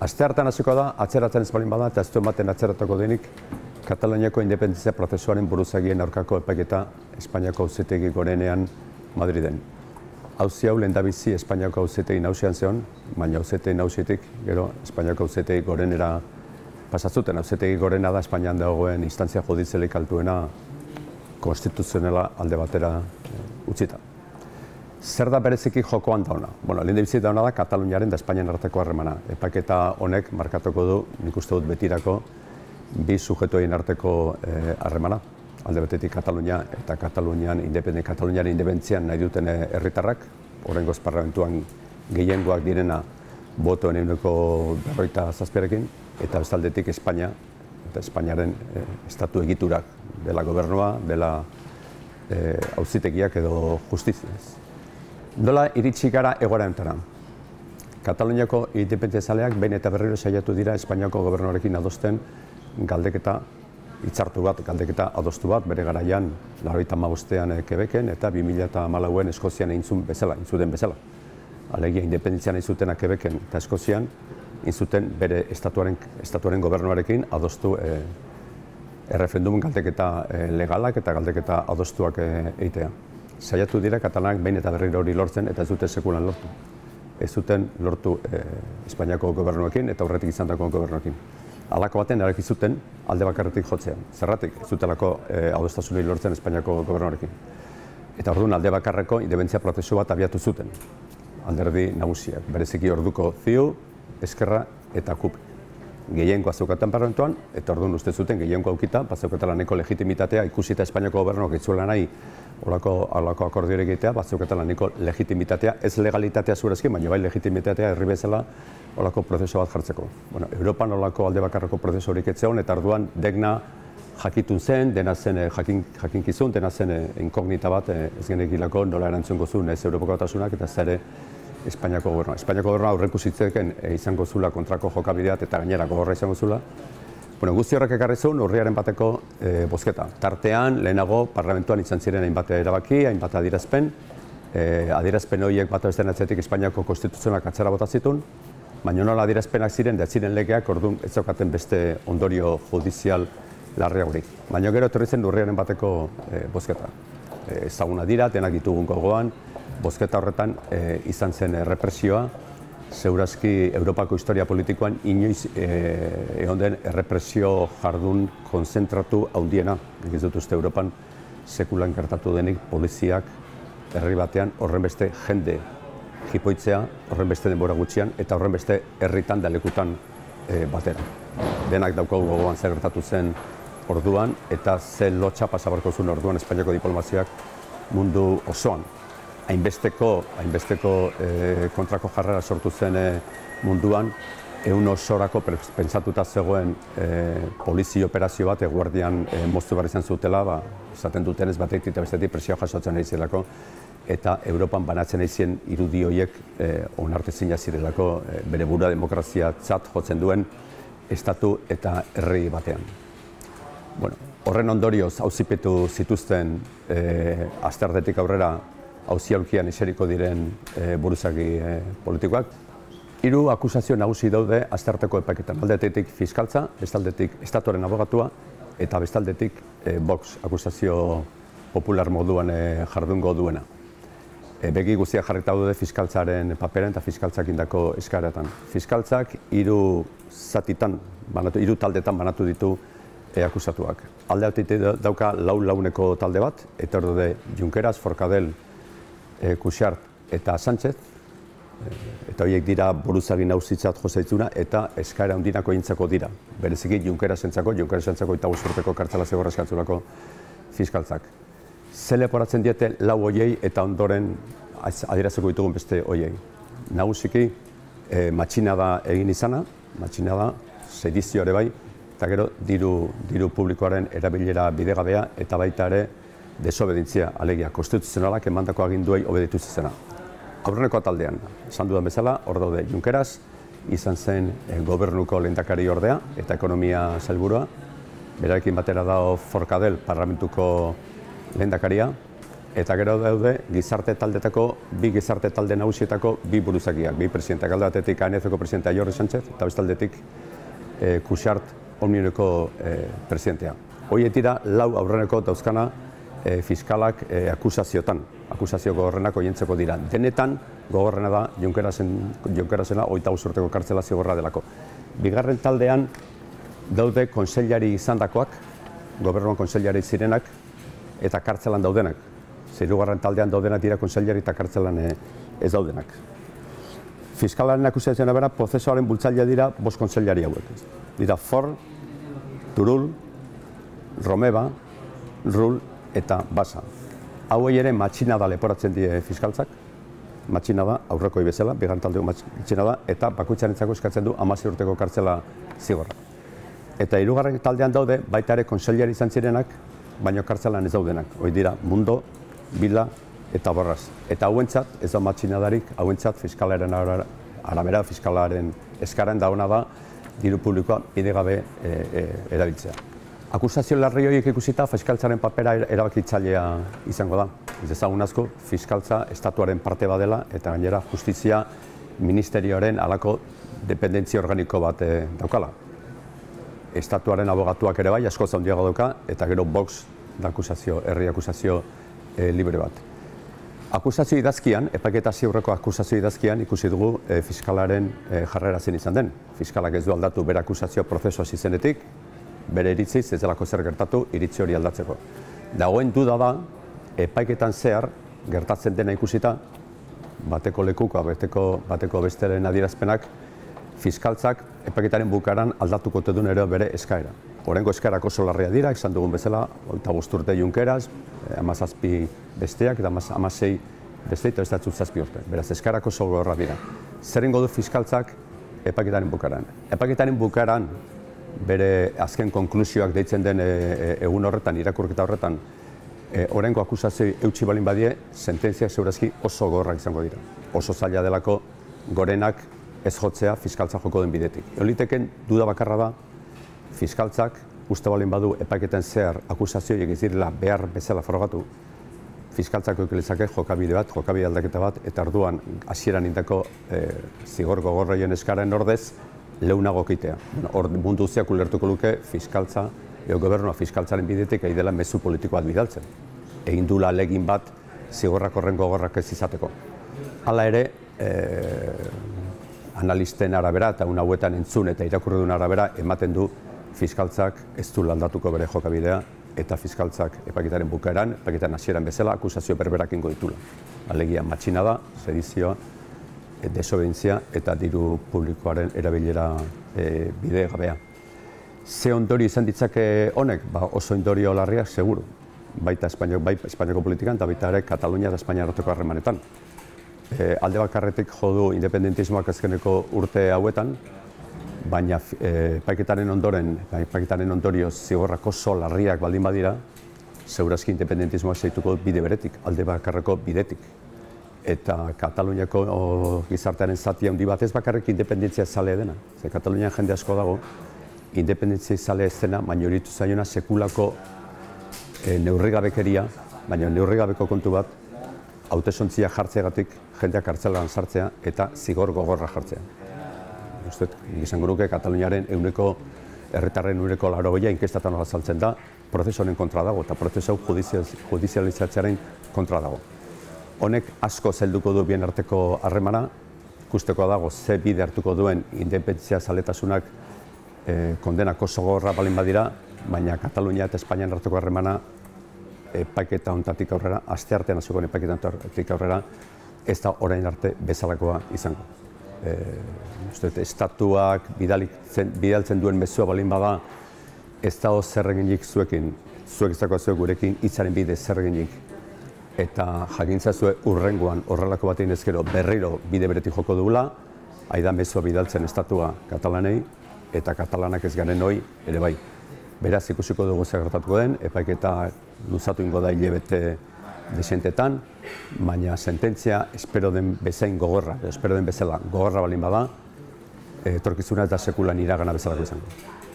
Aste hartan hasiko da, atzeratzen ez balin bada, eta ez du ematen atzeratako denik, Kataloniako independizia prozesuaren buruzagien aurkako epaiketa Espainiako auzitegi gorenean Madriden. Hauzi hau lehen bizi Espainiako auzitegi nausian zeon, baina auzitegi nausitik, gero Espainiako auzitegi gorenera pasatzuten. Auzitegi gorena da Espainian dagoen instantzia judizialik altuena konstituzionela alde batera utzita. Zer da bereziki jokoan dauna? Bueno, lehen bizi dauna da Kataluniaren da Espainian arteko harremana. Epaketa honek markatuko du, nik uste dut betirako, bi sujetoien arteko eh, harremana. Alde betetik Katalunia eta Katalunian, independe, Kataluniaren independentzian nahi duten eh, herritarrak, horrengoz parlamentuan gehiengoak direna botoen eguneko berroita zazpiarekin, eta bestaldetik Espainia, eta Espainiaren e, estatu egiturak dela gobernua, dela e, auzitegiak edo justiziaz. Nola iritsi gara egora entara. Kataluniako independentziazaleak behin eta berriro saiatu dira Espainiako gobernuarekin adosten galdeketa hitzartu bat, galdeketa adostu bat, bere garaian laroita magustean Kebeken eta 2008en Eskozian egin bezala, egin bezala. Alegia, independentzian egin zutena Kebeken eta Eskozian, egin zuten bere estatuaren, estatuaren gobernuarekin adostu e, erreferendum galdeketa e, legalak eta galdeketa adostuak e, eitea saiatu dira katalanak behin eta berriro hori lortzen eta ez dute sekulan lortu. Ez zuten lortu e, Espainiako gobernuekin eta horretik izan dako gobernuekin. Alako baten eraki zuten alde bakarretik jotzean. Zerratik ez zutelako e, lortzen Espainiako gobernuarekin. Eta orduan alde bakarreko indebentzia prozesu bat abiatu zuten. Alderdi nagusiak. Bereziki orduko ziu, eskerra eta kup. Gehienko azeukaten parlamentuan, eta orduan uste zuten gehienko aukita, bazeukatela neko legitimitatea ikusita Espainiako gobernuak itzuela nahi olako, olako akordio egitea, batzuk eta laniko legitimitatea, ez legalitatea zurazki, baina bai legitimitatea herri bezala olako prozesu bat jartzeko. Bueno, Europan olako alde bakarrako prozesu horik etzeon, eta arduan degna jakitun zen, dena zen eh, jakin, jakinkizun, dena zen eh, inkognita bat, eh, ez genekilako nola erantzun gozun ez Europako batasunak eta zere Espainiako gobernua. Espainiako gobernua aurreko zitzeken izango zula kontrako jokabideat eta gainerako horra izango zula, Bueno, guzti horrek ekarri zuen urriaren bateko e, bozketa. Tartean, lehenago, parlamentuan izan ziren hainbat erabaki, hainbat adirazpen. E, adirazpen horiek bat beste atzetik Espainiako konstituzionak atzera bota zituen, baina nola adirazpenak ziren, da ziren legeak, orduan ez zaukaten beste ondorio judizial larri hori. Baina gero etorri zen urriaren bateko e, bozketa. E, ezaguna dira, denak ditugun gogoan, bozketa horretan e, izan zen represioa, Zeurazki Europako historia politikoan inoiz eh, egon den errepresio jardun konzentratu handiena. Ez dut uste Europan sekulan gertatu denik poliziak herri batean horren beste jende jipoitzea, horren beste denbora gutxian eta horren beste herritan dalekutan e, batera. Denak daukagu gogoan zer gertatu zen orduan eta ze lotxa pasabarko zuen orduan Espainiako diplomazioak mundu osoan hainbesteko, hainbesteko e, kontrako jarrera sortu zen e, munduan, egun osorako pentsatuta zegoen e, polizi operazio bat, eguardian e, moztu behar izan zutela, ba, esaten duten ez batetik eta bestetik presio jasotzen nahi zirelako, eta Europan banatzen nahi zien irudi horiek e, onarte zina zirelako e, bere bura demokrazia txat jotzen duen estatu eta herri batean. Bueno, horren ondorioz hauzipetu zituzten e, azterdetik aurrera hauzialkian eseriko diren e, buruzagi e, politikoak. Hiru akusazio nagusi daude azterteko epaketan. Aldetetik fiskaltza, bestaldetik estatuaren abogatua eta bestaldetik e, box akusazio popular moduan e, jardungo duena. E, begi guztia jarrita daude fiskaltzaren paperen eta fiskaltzak indako eskaretan. Fiskaltzak hiru zatitan, banatu, hiru taldetan banatu ditu e, akusatuak. Alde dauka lau launeko talde bat, eta hor Junkeras, Forkadel, e, Kuxart eta Sánchez, e, eta horiek dira buruzagi nauzitzat jozaitzuna, eta eskaera handinako eintzako dira. Bereziki Junkera zentzako, Junkera zentzako eta guzurteko kartzela zegorra eskatzulako fiskaltzak. Ze leporatzen diete lau hoiei eta ondoren adierazeko ditugun beste hoiei. Nagusiki, e, matxina da egin izana, matxina da, sedizio ere bai, eta gero diru, diru publikoaren erabilera bidegabea eta baita ere desobedintzia alegia konstituzionalak emandako aginduei obeditu zizena. Aurreneko taldean, esan dudan bezala, hor daude Junkeras, izan zen eh, gobernuko lehendakari ordea eta ekonomia zailburua. Berarekin batera dago Forkadel parlamentuko lehendakaria eta gero daude gizarte taldetako, bi gizarte talde nagusietako bi buruzakiak, bi presidenteak alde batetik ANF-ko presidentea Jorri Sánchez eta bestaldetik e, Kuxart Omnioneko e, presidentea. Hoiet dira lau aurreneko dauzkana e, fiskalak e, akusaziotan, akusazio gogorrenak oientzeko dira. Denetan gogorrena da Junkerazena oita usurteko kartzela zigorra delako. Bigarren taldean daude konseilari izandakoak, gobernuan konseilari zirenak, eta kartzelan daudenak. Zirugarren taldean daudenak dira konseilari eta kartzelan eh, ez daudenak. Fiskalaren akusazioa bera, prozesuaren bultzailea dira bost konseilari hauek. Dira For, Turul, Romeba, Rul eta Basa. Hauei ere matxina da leporatzen die fiskaltzak, matxina da, aurreko bezala, bigarren taldeko matxina da, eta bakoitzaren eskatzen du amazi urteko kartzela zigorra. Eta hirugarren taldean daude, baita ere konseilari izan zirenak, baino kartzelan ez daudenak. Hoi dira, mundo, bila eta borraz. Eta hauentzat, ez da matxinadarik, hauentzat fiskalaren arabera, fiskalaren eskaran dauna da, diru publikoa bidegabe e, e, erabiltzea. Akusazio larri horiek ikusita, fiskaltzaren papera erabakitzailea izango da. Ez ezagun asko, fiskaltza estatuaren parte badela eta gainera justizia ministerioaren alako dependentzia organiko bat e, daukala estatuaren abogatuak ere bai, asko zaundiago dauka, eta gero box da akusazio, herri akusazio e, libre bat. Akusazio idazkian, epaketa ziurreko akusazio idazkian, ikusi dugu e, fiskalaren e, jarrera zen izan den. Fiskalak ez du aldatu bere akusazio prozesua zizenetik, bere iritziz ez delako zer gertatu iritzi hori aldatzeko. Dagoen duda da, epaiketan zehar, gertatzen dena ikusita, bateko lekuko, bateko, bateko besteren adierazpenak, fiskaltzak epaketaren bukaran aldatuko duen ere bere eskaera. Horengo eskaerak oso larria dira, esan dugun bezala, oita urte junkeraz, eh, amazazpi besteak, eta amazei beste eta bestatzen zazpi urte. Beraz, eskaerak oso dira. Zer ingo du fiskaltzak epaketaren bukaran? Epaketaren bukaran bere azken konklusioak deitzen den e, egun horretan, irakurketa horretan, e, orengo akusazio eutxi balin badie, sententziak zeurazki oso gorrak izango dira. Oso zaila delako gorenak ez jotzea fiskaltza joko den bidetik. Eoliteken duda bakarra da, fiskaltzak uste balin badu epaketen zehar akusazioiek ez direla behar bezala forogatu, fiskaltzako ikilezake jokabide bat, jokabide aldaketa bat, eta arduan hasieran indako e, zigor gogorroien eskaren ordez, leunago kitea. Hor mundu uziak ulertuko luke fiskaltza, eo gobernua fiskaltzaren bidetik egin dela mezu politikoa bidaltzen. Egin dula legin bat zigorrak horren gogorrak ez izateko. Hala ere, e, analisten arabera eta un hauetan entzun eta irakurri duen arabera ematen du fiskaltzak ez du landatuko bere jokabidea eta fiskaltzak epaketaren bukaeran, epaketaren hasieran bezala, akusazio berberak ingo ditula. Alegia matxina da, sedizioa, e, desobentzia eta diru publikoaren erabilera e, bide gabea. Ze ondori izan ditzake honek? Ba, oso ondori larriak, seguru. Baita Espainiako, bai, Espainiako politikan eta baita ere Katalunia eta Espainia eroteko harremanetan e, alde bakarretik jodu independentismoak azkeneko urte hauetan, baina e, paiketaren ondoren, paiketaren ondorioz zigorrako oso larriak baldin badira, zeurazki independentismoak zeituko bide beretik, alde bakarreko bidetik. Eta Kataluniako gizartearen zati handi bat ez bakarrik independentzia zale dena. Ze Katalunian jende asko dago, independentzia zale ez dena, baina horitu zaiona sekulako e, neurrigabekeria, baina neurrigabeko kontu bat, hautesontzia jartzeagatik jendeak kartzelan sartzea eta zigor gogorra jartzea. Uztet, izan guruke, Kataluniaren euneko erretarren euneko laro behia inkestatan hori saltzen da, prozesoren kontra dago eta prozeso judizializatzearen kontra dago. Honek asko zelduko du bien arteko harremana, ikusteko dago ze bide hartuko duen independentzia zaletasunak eh, kondenak oso gorra balin badira, baina Katalunia eta Espainian arteko harremana epaketa ontatik aurrera, aste artean hasiko epaketa ontatik aurrera, ez da orain arte bezalakoa izango. E, uste, estatuak bidaltzen duen mezua balin bada, ez da zer eginik zuekin, zuek izako zuek gurekin hitzaren bide zer. Eta jakintza zue urrengoan horrelako batein ezkero berriro bide beretik joko dugula, aida mezua bidaltzen estatua katalanei, eta katalanak ez garen hoi ere bai. Beraz ikusiko dugu zer gertatuko den, epaiketa luzatu ingo da hilebete desentetan, baina sententzia espero den bezain gogorra, espero den bezala gogorra balin bada, etorkizuna eta sekulan iragana bezalako izango.